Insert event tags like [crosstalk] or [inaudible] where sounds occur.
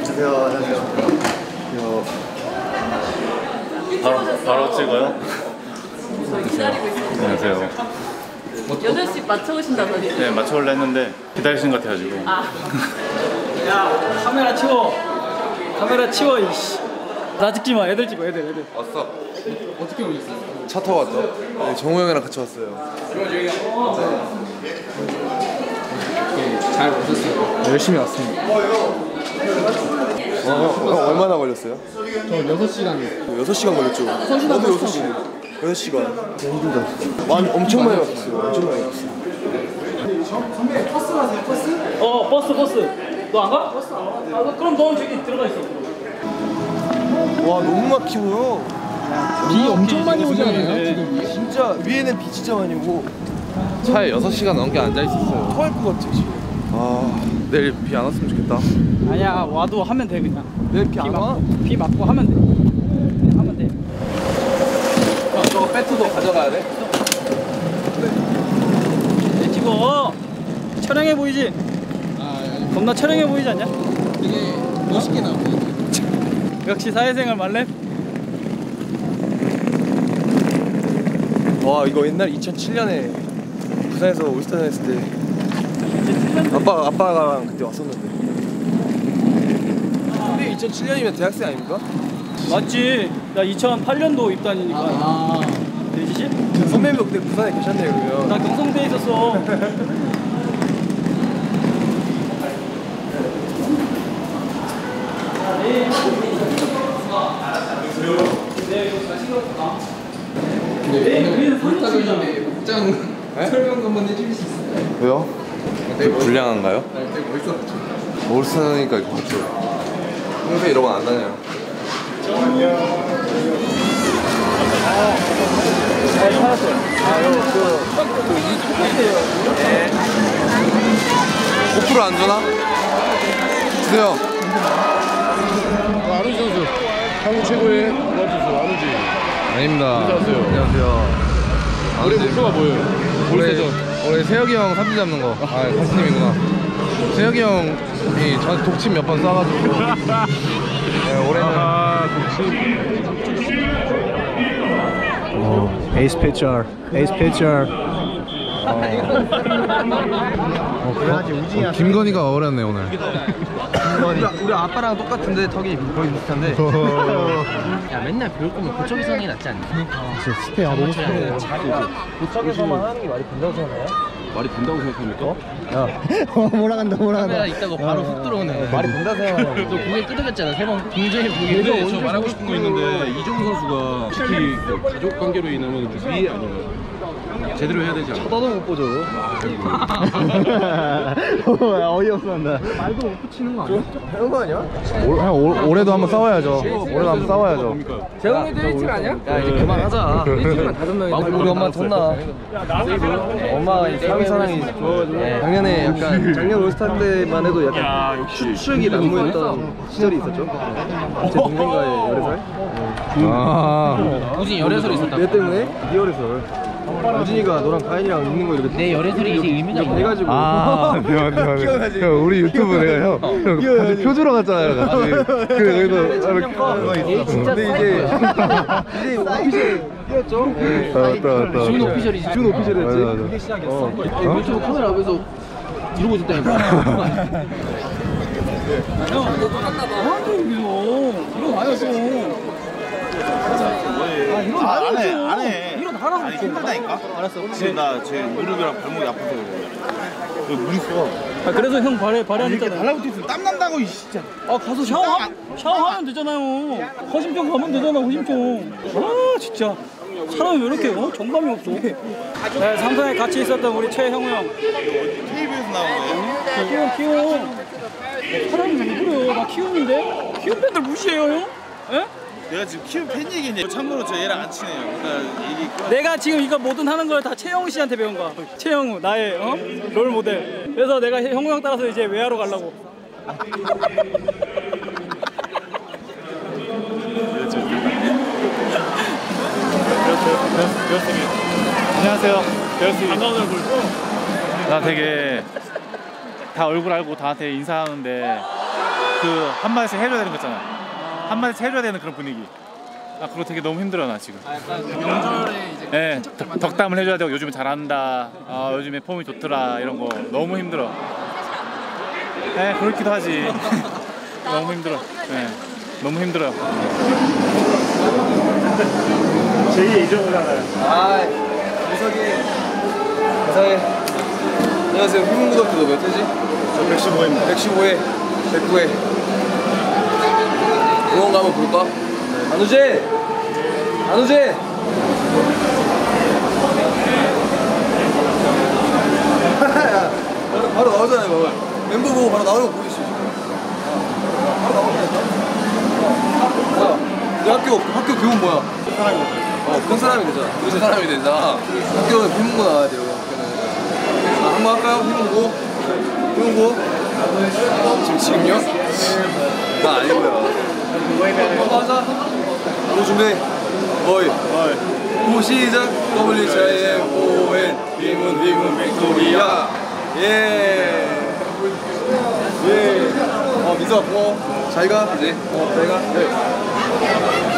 안녕하세요. 안녕하세요. 요, 바로, 바로 찍어요? 기다리고 있어요. 안녕하세요. 8시 맞춰 오신다더니. 네, 맞춰 올라 했는데 기다리신 것 같아 가지고. 아, 야 카메라 치워 카메라 치워 이씨 나 찍지 마 애들 찍어 애들 애들 왔어. 어떻게 오셨어요? 차 타고 왔죠. 네, 정우 형이랑 같이 왔어요. 열심히 왔습니다 어, 형, 형 얼마나 걸렸어요? 저 6시간. 6시간 걸렸죠. 나도 6시간. 6시간. 힘들다. 많이 엄청 많이 왔어요. 엄청 많이 왔어요. 어 버스 버스 너 안 가? 버스 안 가? 아, 그럼 넌 저기 들어가 있어 와 너무 막히고요. 비 엄청 많이 오지 않아요? 진짜 위에는 비 진짜 많이 오고 차에 6시간 넘게 앉아 있었어요. 토할 것 같아 지금. 아, 내일 비 안 왔으면 좋겠다. 아니야 와도 하면 돼 그냥 내일 비 안 와? 비 맞고 하면 돼 그냥 하면 돼 어, 저거 배트도 가져가야 돼? 네, 찍어 촬영해 보이지? 겁나 촬영해 보이지 않냐? 되게 멋있게 나오네 역시 사회생활 말렙 와 이거 옛날 2007년에 부산에서 올스타 했을 때 아빠 아빠랑 그때 왔었는데. 근데 2007년이면 대학생 아닙니까? 맞지 나 2008년도 입단이니까 되시지? 선배님도 그때 부산에 계셨네요 그러면. 나 경성대에 있었어 왜요? 되게 불량한가요? 올스타니까 이거 같죠. 평소에 이러고 안 다녀요. 고프로 안 주나? 주세요. 안우지 선수 한국 최고의 골 선수 안우지 아닙니다. 안녕하세요. 안녕하세요. 올해 목표가 뭐예요? 올세전 올해 세혁이 형 삼진 잡는 거. 아, 가수님이구나. 세혁이 형이 저한테 독침 몇번 쏴가지고. 네, 올해는. 아 좋지 에이스 피처, 에이스 피처. 어, 김건희가 어렸네, 오늘. 우리, 우리 아빠랑 똑같은데 턱이 거의 비슷한데. 야 맨날 배울 거면 하는 게 낫지 않나? 스페 아 너무 스페. 도착에서만 하는 게 말이 된다고 생각해요? 말이 된다고 생각합니까? 어 [laughs] 몰아간다 카메라 몰아간다. 있다고 바로 훅 들어오네 말이 된다고 생각하냐고. 또 고개 끄덕였잖아 세번 굉장히 고개 근데 저 말하고 싶은 거 있는데 이종우 선수가 특히 그 가족 관계로 인하면 좀 위에 아닌가요? 제대로 해야 되지 않나? 쳐다도 못 보죠. [laughs] 어이없어 한다. 배운 거 아니야? 올, 형, 올, 올해도 한번 싸워야죠. 올해도 한번 싸워야죠. 재영이도 일찍 아니야? 야 이제 그만하자. 일찍만 다섯 명이. 우리 엄마 졌나? 엄마 사위 사랑이 작년에 약간 작년 올스타 때만 해도 약간 추측이 난무했던 시절이 있었죠. 제 동생과의 열애설. 아, 우진 열애설이 있었다 얘 때문에 네 열애설. 우진이가 너랑 가인이랑 있는 거 이렇게 내 열애설이 이제 의미가 있네 해가지고. 아, 맞네, 맞네. [laughs] 형, 우리 유튜브 내가 형, 형 같이 표주러 갔잖아요, 같이. [laughs] 그, 여기서 이렇게. 근데 이제 이제 오피셜 뛰었죠. 네. 아, 맞다, 맞다. 준 오피셜이지 준 오피셜이었지. 맞아, 맞아. 그게 시작이었어. 유튜브 카메라 앞에서 이러고 있었다니까 [laughs] 형 뭐하는 이거 이거 와요 좀 아, 이거 안 해, 안 해. 하라고. 아니, 힘들다니까? 알았어. 지금 나제 무릎이랑 발목이 아파서 그래. 물 있어. 아, 그래서 형 발에, 발에 앉았잖아. 달라붙어 있으면 땀 난다고, 이 진짜. 아, 가서 샤워, 샤워하면 되잖아요. 허심병 가면 되잖아, 허심병. 아, 진짜. 사람이 왜 이렇게, 어? 정감이 없어. 네, 삼성에 같이 있었던 우리 최형우 형. TV에서 나온 거예요? 키워, 키워. 사람이 왜 그래요? 나 키우는데? 키운 팬들 무시해요, 형? 예? 내가 지금 키운 팬 얘기냐? 참고로 저 얘랑 안 친해요. 그러니까 얘기. 내가 지금 이거 모든 하는 걸 다 최영우 씨한테 배운 거야. 최영우 나의 어? 롤 모델. 그래서 내가 형우 형 따라서 이제 외화로 가려고. 안녕하세요. 배웠습니다. 반가운 얼굴. 나 되게 다 얼굴 알고 다한테 인사하는데 그 한마디씩 해줘야 되는 거 있잖아. 한마디씩 해줘야 되는 그런 분위기. 아 그거 되게 너무 힘들어 나 지금. 명절에 이제 네, 덕, 덕담을 해줘야 되고 요즘에 잘한다. 아 요즘에 폼이 좋더라 이런 거 너무 힘들어. 네 그렇기도 하지. [laughs] 너무 힘들어. 네 너무 힘들어요. 아, 이석이. 이상해. 안녕하세요. 휘문고등학교 너몇 회지? 저 115회입니다. 115회. 109회. 응원 가면 볼까? 안우재! 야, 바로, 바로 나오잖아요, 봐봐. 멤버 보고 바로 나오는 거 보이시죠? 바로 나오잖아요. 뭐야? 너 학교, 학교 교훈 뭐야? 어, 큰 사람이 되잖아. 큰 사람이 된다. 학교는 휘문고 나와야 돼요, 학교는. 자, 한번 할까요? 휘문고. 휘문고. 지금, 지금요? 나 아니고요. 뭐 준비? 어이. 고 시작. W-H-I-M-O-N. 휘문, 휘문, 빅토리아. 예. 예. 어, 민서, 고마워. 잘 가, 이제. 어, 잘 가. 네.